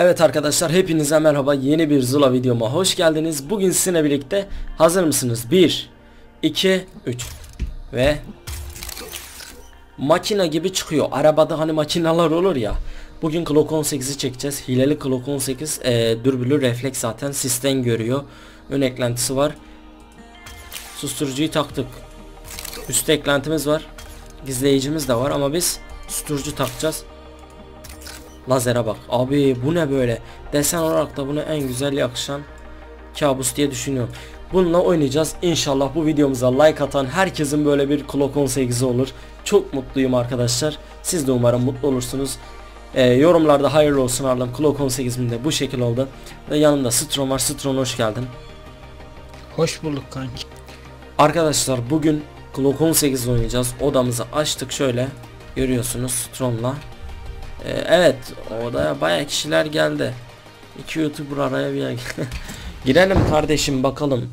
Evet arkadaşlar hepinize merhaba yeni bir Zula videoma hoş geldiniz. Bugün sizinle birlikte hazır mısınız? 1 2 3 ve makina gibi çıkıyor. Arabada hani makinalar olur ya. Bugün Clock 18'i çekeceğiz. Hileli Clock 18 e, dürbülü refleks zaten sistem görüyor. Ön eklentisi var. Susturucuyu taktık. Üstte eklentimiz var. Gizleyicimiz de var ama biz susturucu takacağız. Lazere bak. Abi bu ne böyle? Desen olarak da buna en güzel yakışan kabus diye düşünüyorum. Bununla oynayacağız. İnşallah bu videomuza like atan herkesin böyle bir Clock 18'i olur. Çok mutluyum arkadaşlar. Siz de umarım mutlu olursunuz. Ee, yorumlarda hayırlı olsun Arlam. Clock 18'in de bu şekil oldu. Ve yanımda Stron var. Stron hoş geldin. Hoş bulduk kanki. Arkadaşlar bugün Clock 18 oynayacağız. Odamızı açtık şöyle. Görüyorsunuz Stron'la. Ee, evet odaya baya kişiler geldi. İki YouTuber araya bir Girelim kardeşim bakalım.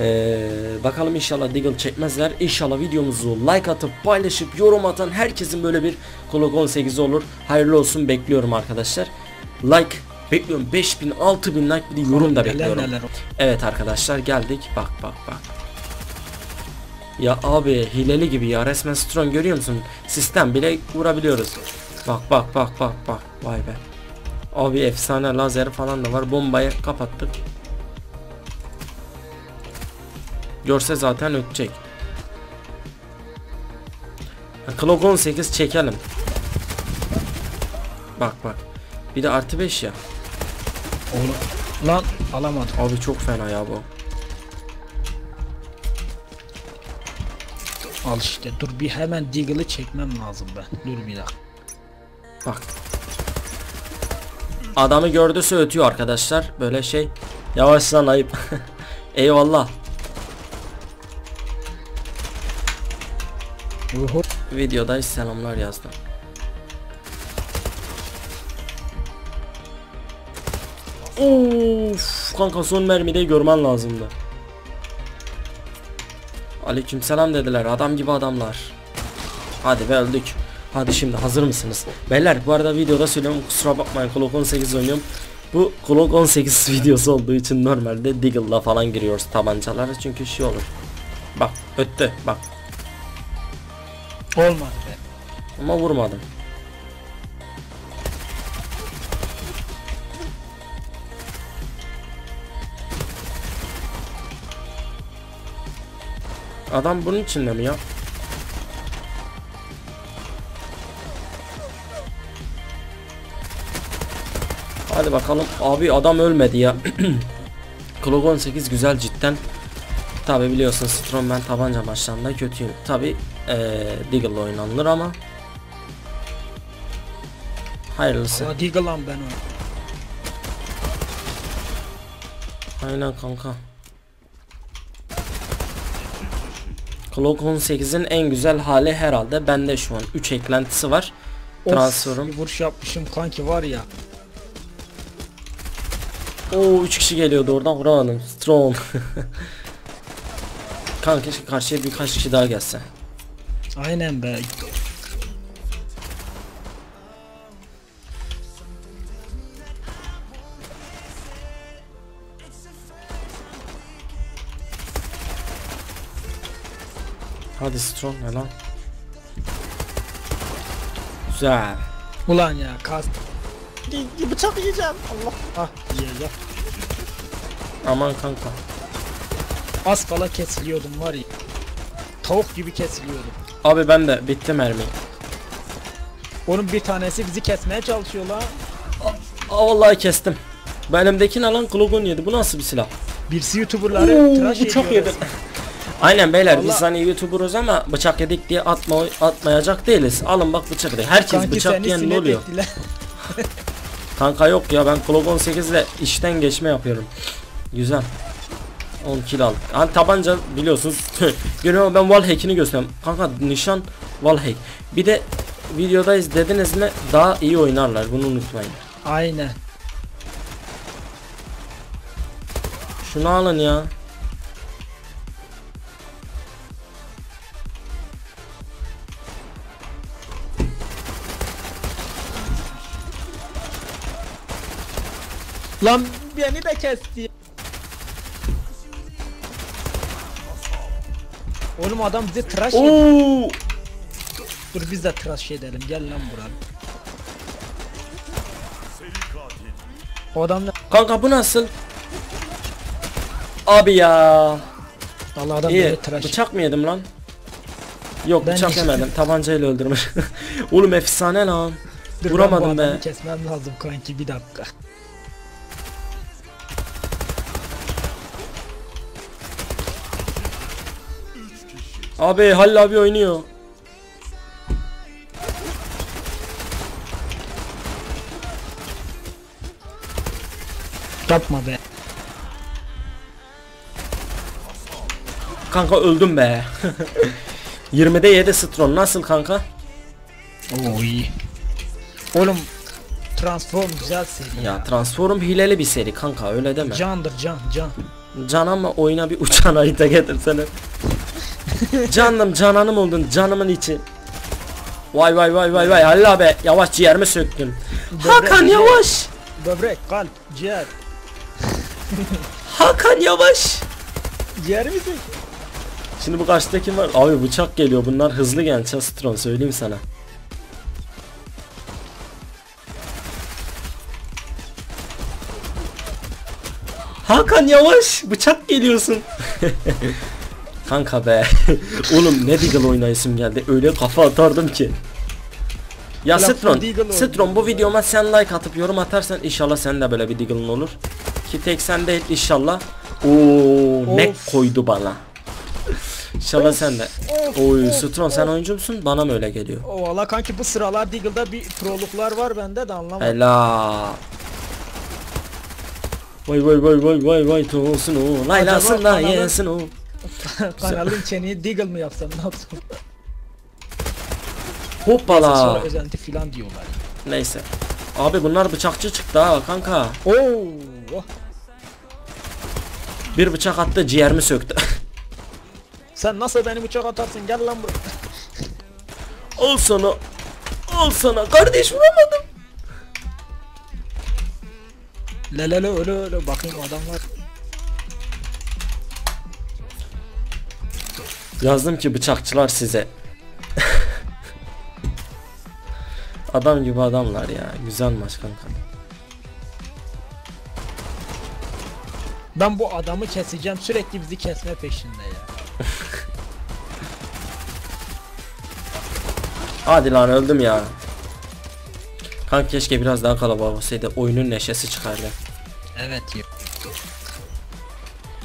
Ee, bakalım inşallah Deagle çekmezler. İnşallah videomuzu like atıp paylaşıp yorum atan herkesin böyle bir Clock 18 olur. Hayırlı olsun bekliyorum arkadaşlar. Like bekliyorum 5000 6000 like bir de yorum da bekliyorum. Evet arkadaşlar geldik. Bak bak bak. Ya abi hileli gibi ya resmen Strong görüyor musun? Sistem bile vurabiliyoruz. Bak bak bak bak bak. Vay be. Abi efsane lazer falan da var. Bombayı kapattık. Görse zaten ötecek. Ha, Clock 18 çekelim. Bak bak. Bir de artı 5 ya. Oğlum. Lan alamadım. Abi çok fena ya bu. Al işte dur bir hemen Deagle'ı çekmem lazım ben. Dur bir dakika. Bak. Adamı gördüyse ötüyor arkadaşlar. Böyle şey. Yavaşlan ayıp. Eyvallah. Uhu. Videoda selamlar yazdım. Of kanka son mermide görmen lazımdı. Aleykümselam dediler. Adam gibi adamlar. Hadi be öldük. Hadi şimdi hazır mısınız? Beyler bu arada videoda söylüyorum kusura bakmayın Clock 18 oynuyorum. Bu Clock 18 videosu olduğu için normalde Deagle'la falan giriyoruz tabancalara çünkü şey olur. Bak öttü bak Olmadı be. ama vurmadım. Adam bunun içinde mi ya? Hadi bakalım. Abi adam ölmedi ya. Clock 18 güzel cidden. Tabi biliyorsun Strom ben tabanca maçlarında kötüyüm. Tabi ee, Deagle'la oynanılır ama Hayırlısı. Ama Deagle lan ben onu. Aynen kanka. Clock 18'in en güzel hali herhalde bende şu an 3 eklentisi var. Of, Transferım. bir vuruş yapmışım kanki var ya. Oo 3 kişi geliyordu oradan vuramadım. Strong. kanka keşke karşıya birkaç kişi daha gelse. Aynen be. Hadi Strong ne lan? Güzel. Ulan ya kas. Di- Bıçak yiyeceğim. Allah. Ah yiyeceğim. Aman kanka. Az kala kesiliyordum var ya. Tavuk gibi kesiliyordum. Abi ben de bitti mermi. Onun bir tanesi bizi kesmeye çalışıyor la. Aa vallahi kestim. Benimdeki ne lan Glock 17 bu nasıl bir silah? Birisi YouTuber'ları tıraş ediyor. bıçak yedim. Aynen beyler biz Vallahi- hani YouTuber'ız ama bıçak yedik diye atma atmayacak değiliz. Alın bak bıçak yedik. Herkes Kanki bıçak yiyen ne oluyor? Kanka yok ya ben Glock 18 ile işten geçme yapıyorum. Güzel. 10 kill aldık. Hani tabanca biliyorsunuz. Görüyorum ben wall hack'ini göstereyim. Kanka nişan wall hack. Bir de videodayız dediniz mi daha iyi oynarlar bunu unutmayın. Aynen. Şunu alın ya. Lan beni de kesti. Oğlum adam bize tıraş. Oo! Dur biz de tıraş edelim. Gel lan buraya. O adam da Kanka bu nasıl? Abi ya. Allah adam İyi. tıraş Bıçak mı yedim lan? Yok Ben bıçak yemedim. Tabancayla öldürmüş. Oğlum efsane lan. Dur, ben Vuramadım bu be. adamı kesmem lazım kanki bir dakika. Abi Halil abi oynuyor. Yapma be. Kanka öldüm be. 20'de 7 Stron nasıl kanka? Oo iyi. Oğlum Transform güzel seri ya. Ya Transform hileli bir seri kanka öyle deme. Candır can can. Can ama oyuna bir uçan harita getirsene. Canım cananım oldun canımın içi. Vay vay vay vay vay Halil abi yavaş ciğerimi söktün. Hakan yavaş. Böbrek, kalp, ciğer. Hakan yavaş. Ciğer misin? Şimdi bu karşıda kim var? Abi bıçak geliyor bunlar hızlı genç ha Stron söyleyeyim sana. Hakan yavaş bıçak geliyorsun. Kanka be. Oğlum ne Deagle oynayışım geldi. Öyle kafa atardım ki. Ya Stron. Stron bu videoma sen like atıp yorum atarsan inşallah sen de böyle bir Deagle'ın olur. Ki tek sen değil inşallah. Oo ne Of. koydu bana. İnşallah sen de. Of, Oy of, Stron sen oyuncu musun? Bana mı öyle geliyor? O valla kanki bu sıralar Deagle'da bir proluklar var bende de anlamadım. Ela. Vay vay vay vay vay vay tosun o. Laylasın da yesin o. Kanalın çeneyi Deagle mı yapsam ne yapsam? Hoppala. Sonra özenti filan diyorlar. Neyse. Abi bunlar bıçakçı çıktı ha kanka. Oo. Bir bıçak attı ciğerimi söktü. Sen nasıl beni bıçak atarsın gel lan buraya. al sana. Al sana. Kardeş vuramadım. Lelele öyle öyle bakayım adamlar. Yazdım ki bıçakçılar size. Adam gibi adamlar ya. Güzel maç kanka. Ben bu adamı keseceğim sürekli bizi kesme peşinde ya. Hadi lan öldüm ya. Kanka keşke biraz daha kalabalık olsaydı. Oyunun neşesi çıkardı. Evet.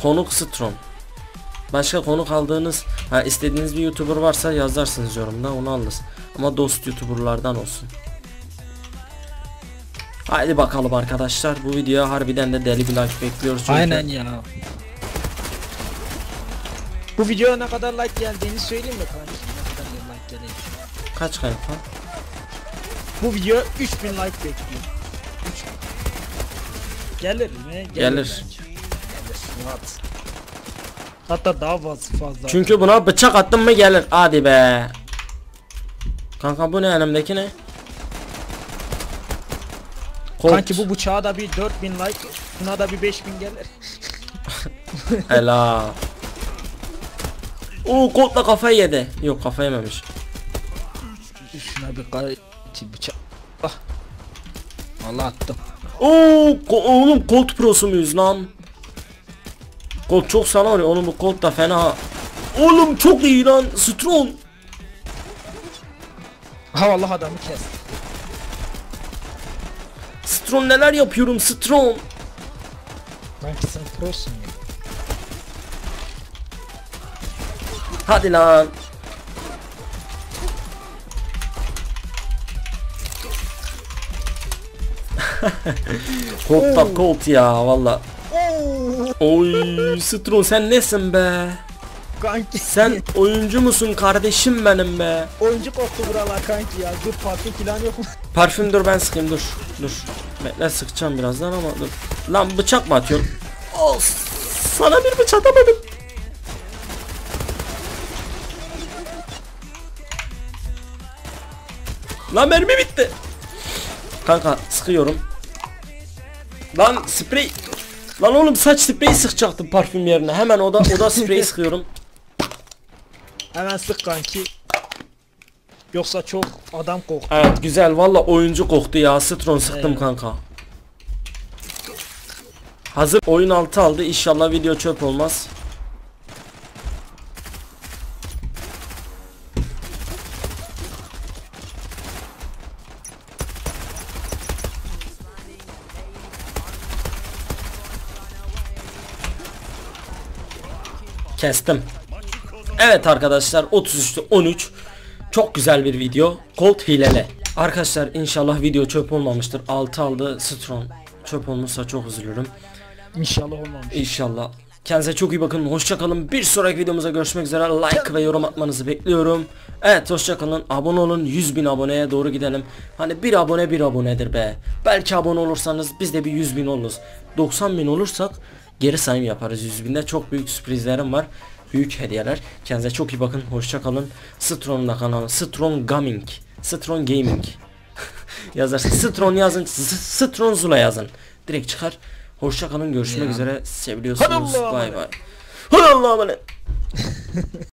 Konuk Strom. Başka konuk aldığınız, ha istediğiniz bir YouTuber varsa yazarsınız yorumda onu alırız. Ama dost YouTuber'lardan olsun. Haydi bakalım arkadaşlar. Bu videoya harbiden de deli bir like bekliyoruz. çünkü- Aynen ya. Bu videoya ne kadar like geldiğini söyleyeyim mi kardeşim? Ne kadar like geldiğini. Kaç kanka? Bu video 3000 like bekliyor. 3000. Gelir mi? Gelir. Gelir. bence. Gelir. Rahat. Hatta daha fazla fazla. Çünkü buna bıçak attım mı gelir. Hadi be. Kanka bu ne elimdeki ne? Colt. Kanki bu bıçağa da bir 4000 like, buna da bir 5000 gelir. Ela. Oo Colt'la kafayı yedi. Yok kafa yememiş. Şuna bir kara bıçak. Ah. Allah attım. Oo ko- oğlum Colt Pro'su muyuz lan? Colt çok sana oluyor. Onun bu Colt da fena. Oğlum çok iyi lan. Strong. Ha vallahi adamı kes. Strong neler yapıyorum Strong. Kanki sen prosun ya. Hadi lan. Colt da Colt ya valla. Oy Strong sen nesin be? Kanki Sen oyuncu musun kardeşim benim be? oyuncu koptu buralar kanki ya. Dur parfüm falan yok mu? Parfüm dur ben sıkayım dur. Dur. Bekle sıkacağım birazdan ama dur. Lan bıçak mı atıyorsun? Oh, sana bir bıçak atamadım. Lan mermi bitti. Kanka sıkıyorum. Lan sprey. Lan oğlum saç spreyi sıkacaktım parfüm yerine. Hemen oda oda spreyi sıkıyorum. Hemen sık kanki. Yoksa çok adam koktu. Evet güzel valla oyuncu koktu ya. Citron sıktım Evet. kanka. Hazır oyun altı aldı. İnşallah video çöp olmaz. Kestim. Evet arkadaşlar 33'te 13 çok güzel bir video. Colt hilele Arkadaşlar inşallah video çöp olmamıştır. 6 aldı Stron çöp olmuşsa çok üzülürüm. İnşallah olmamış. İnşallah. Kendinize çok iyi bakın. Hoşçakalın bir sonraki videomuza görüşmek üzere. Like ve yorum atmanızı bekliyorum. Evet hoşçakalın abone olun. 100 bin aboneye doğru gidelim. Hani bir abone bir abonedir be. Belki abone olursanız biz de bir 100 bin oluruz. 90 bin olursak geri sayım yaparız. 100 binde çok büyük sürprizlerim var. Büyük hediyeler. Kendinize çok iyi bakın. Hoşçakalın Stron'un da kanalı Stron Gaming. Stron Gaming. Yazarsın Stron yazın. S- Stron Zula yazın. Direkt çıkar. Hoşçakalın görüşmek Ya. üzere. Allah'a bay bay. Hadi Allah'a emanet